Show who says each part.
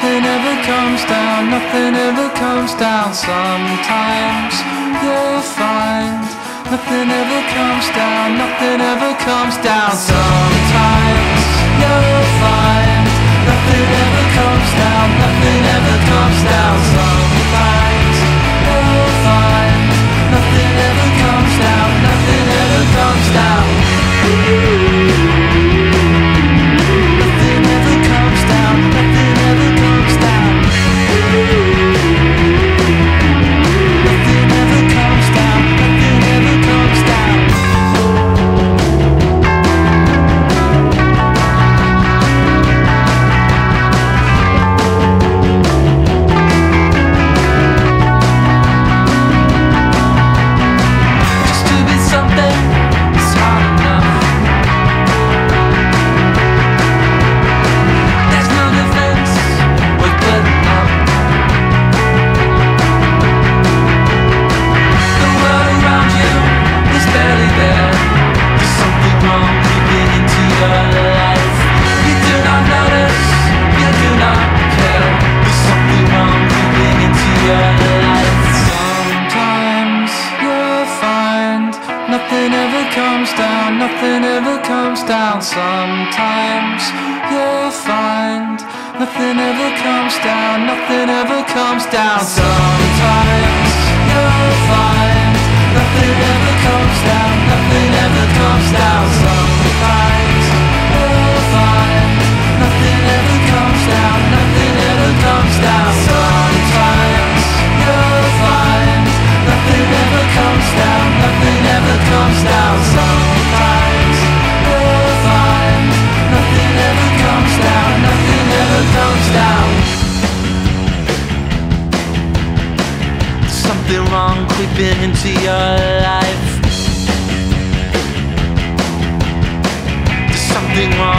Speaker 1: Nothing ever comes down, nothing ever comes down. Sometimes you'll find Nothing ever comes down, nothing ever comes down. Sometimes nothing ever comes down sometimes. You'll find nothing ever comes down nothing ever comes down sometimes. You'll find something wrong creeping into your life. There's something wrong.